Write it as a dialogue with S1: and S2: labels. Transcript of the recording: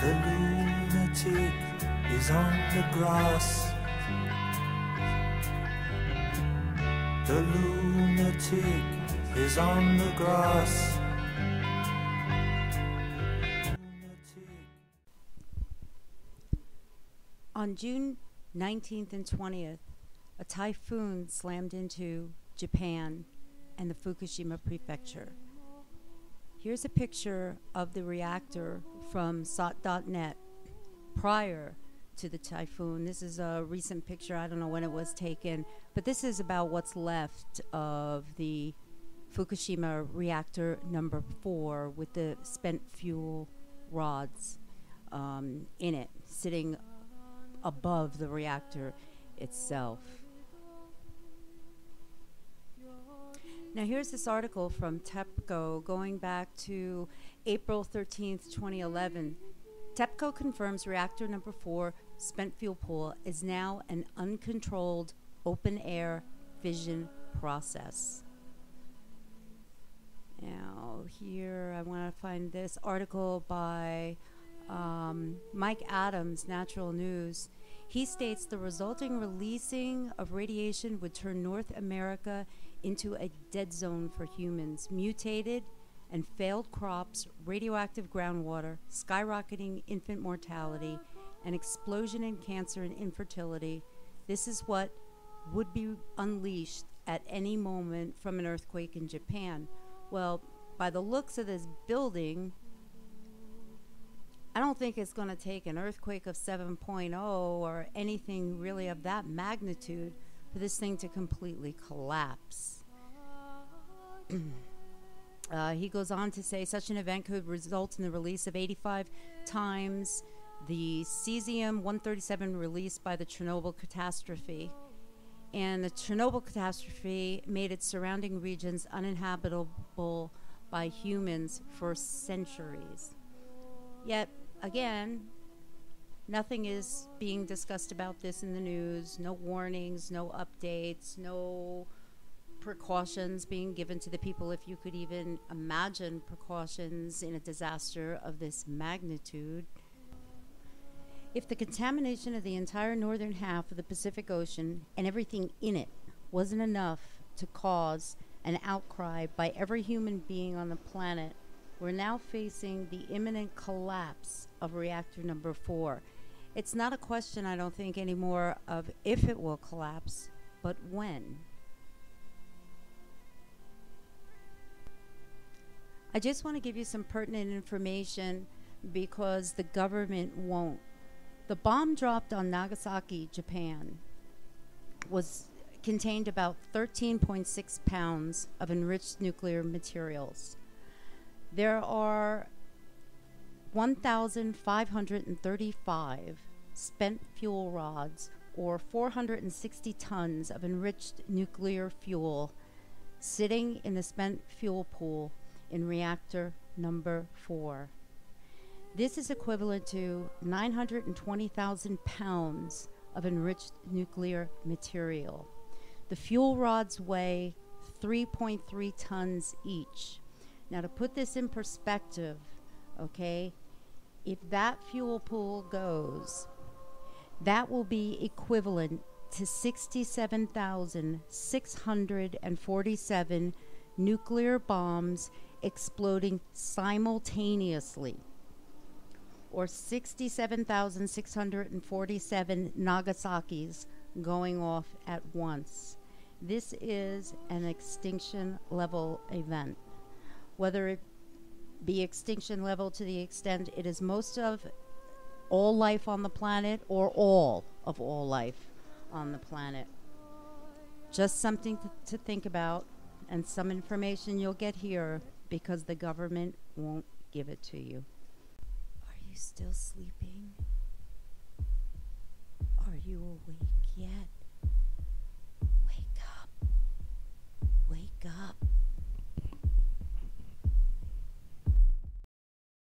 S1: The lunatic is on the grass. The lunatic is on the grass.
S2: On June 19th and 20th, a typhoon slammed into Japan and the Fukushima prefecture. Here's a picture of the reactor from Sott.net prior to the typhoon. This is a recent picture. I don't know when it was taken, but this is about what's left of the Fukushima reactor number four with the spent fuel rods um, in it, sitting above the reactor itself. Now, here's this article from TEPCO going back to April 13th, 2011. TEPCO confirms reactor number four spent fuel pool is now an uncontrolled open air fission process. Now, here I want to find this article by um, Mike Adams, Natural News. He states the resulting releasing of radiation would turn North America into a dead zone for humans. Mutated and failed crops, radioactive groundwater, skyrocketing infant mortality, an explosion in cancer and infertility. This is what would be unleashed at any moment from an earthquake in Japan. Well, by the looks of this building, I don't think it's going to take an earthquake of 7.0 or anything really of that magnitude for this thing to completely collapse. uh, he goes on to say such an event could result in the release of 85 times the cesium 137 released by the Chernobyl catastrophe. And the Chernobyl catastrophe made its surrounding regions uninhabitable by humans for centuries. Yet, again, Nothing is being discussed about this in the news. No warnings, no updates, no precautions being given to the people, if you could even imagine precautions in a disaster of this magnitude. If the contamination of the entire northern half of the Pacific Ocean and everything in it wasn't enough to cause an outcry by every human being on the planet, we're now facing the imminent collapse of reactor number four. It's not a question, I don't think, anymore of if it will collapse, but when. I just want to give you some pertinent information because the government won't. The bomb dropped on Nagasaki, Japan, was contained about 13.6 pounds of enriched nuclear materials. There are 1,535 spent fuel rods, or 460 tons of enriched nuclear fuel, sitting in the spent fuel pool in reactor number four. This is equivalent to 920,000 pounds of enriched nuclear material. The fuel rods weigh 3.3 tons each. Now, to put this in perspective, okay, if that fuel pool goes, that will be equivalent to 67,647 nuclear bombs exploding simultaneously, or 67,647 Nagasaki's going off at once. This is an extinction level event. Whether it be extinction level to the extent it is most of all life on the planet or all of all life on the planet. Just something to, to think about and some information you'll get here because the government won't give it to you. Are you still sleeping? Are you awake yet?